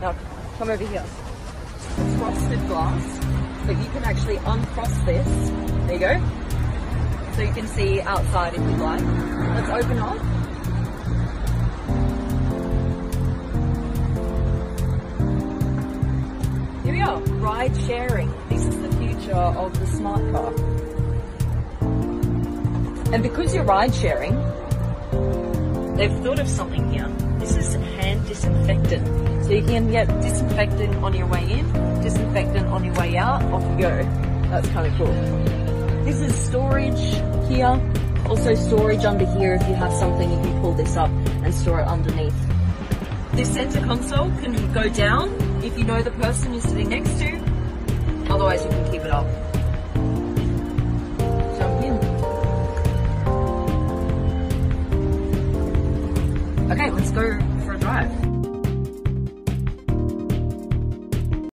Now, come over here. Frosted glass, but you can actually uncross this. There you go. So you can see outside if you'd like. Let's open up. Here we are, ride sharing. This is the future of the smart car. And because you're ride sharing, they've thought of something here. This is hand disinfectant. So you can get disinfectant on your way in, disinfectant on your way out, off you go. That's kind of cool. This is storage here. Also storage under here if you have something, you can pull this up and store it underneath. This center console can go down if you know the person you're sitting next to. Otherwise you can keep it up. Jump in. Okay, let's go